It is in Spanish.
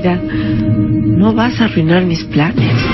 No vas a arruinar mis planes.